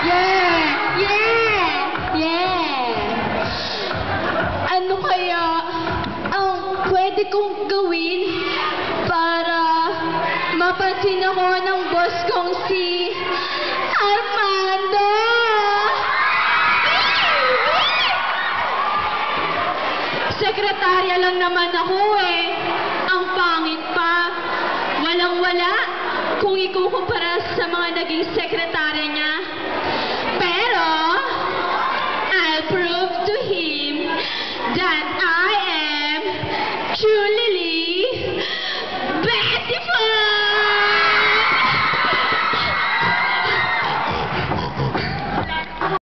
Yeah! Yeah! Yeah! Ano kaya ang pwede kong gawin para mapansin ako ng boss kong si Armando? Sekretarya lang naman ako eh. Ang pangit pa. Walang-wala kung ikukumpara sa mga naging sekretarya niya.